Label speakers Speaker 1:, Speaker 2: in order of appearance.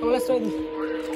Speaker 1: Oh, let's do.